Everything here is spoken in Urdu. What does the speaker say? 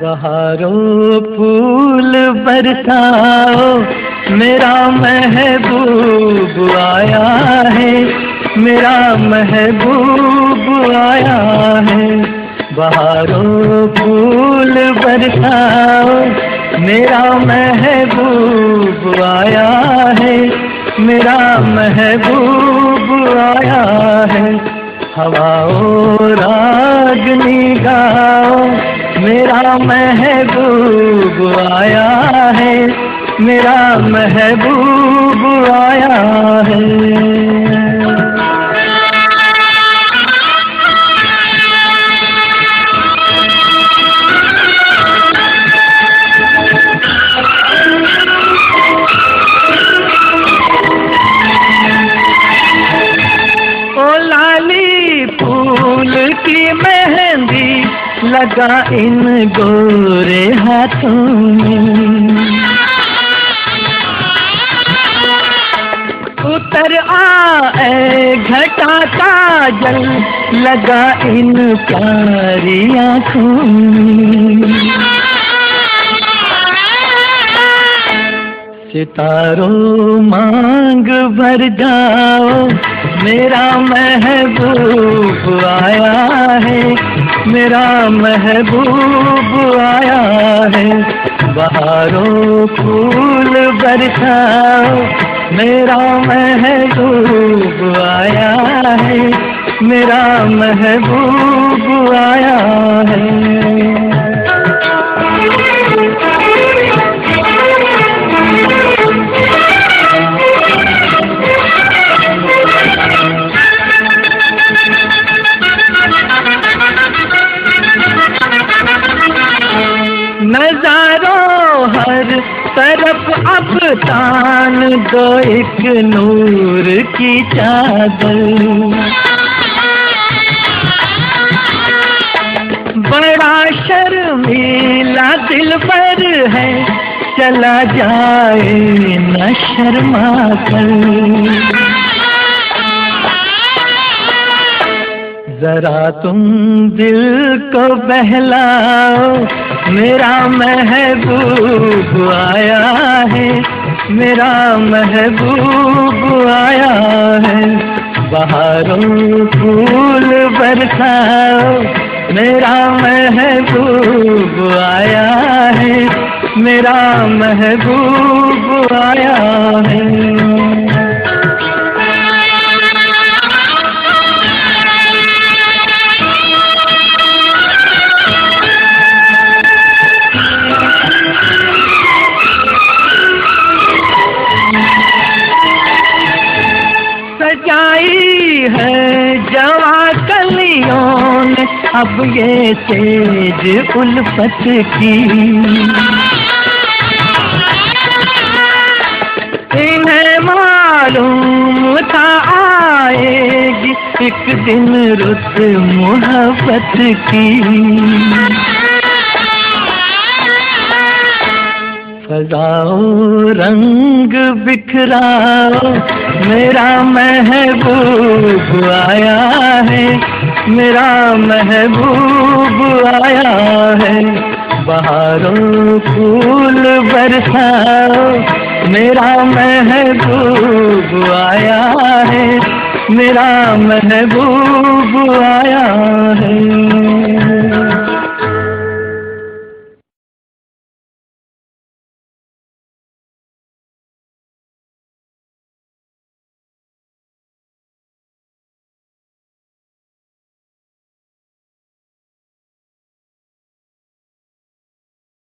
بہاروں پھول برساؤ، میرا محبوب آیا ہے، میرا محبوب آیا ہے۔ بہاروں پھول برساؤ، میرا محبوب آیا ہے، میرا محبوب آیا ہے۔ ہوا راگنی گاؤ میرا محبوب آیا ہے۔ میرا محبوب آیا کی مہندی لگا ان گورے ہاتھوں میں۔ اتر آ، اے گھٹا کا جل لگا ان پیاری آنکھوں میں۔ ستاروں مانگ بھر جاؤ۔ میرا محبوب آیا ہے۔ میرا محبوب آیا ہے۔ بہاروں پھول برساؤ۔ میرا محبوب آیا ہے۔ میرا محبوب آیا ہے۔ نظاروں ہر طرف اب تان دو ایک نور کی چادر۔ بڑا شرمیلا دل پر ہے، چلا جائے نہ شرما کر۔ ذرا تم دل کو بہلاؤ، میرا محبوب آیا ہے، میرا محبوب آیا ہے۔ بہاروں پھول برساؤ، میرا محبوب آیا ہے، میرا محبوب آیا ہے۔ سجائی ہے جوا کلیوں نے اب یہ تیج الفت کی۔ انہیں معلوم تھا آئے گی ایک دن رت محبت کی۔ فضاؤ رنگ بکھراؤ میرا محبوب آیا ہے، میرا محبوب آیا ہے۔ بہاروں پھول برساؤ میرا محبوب آیا ہے، میرا محبوب آیا ہے۔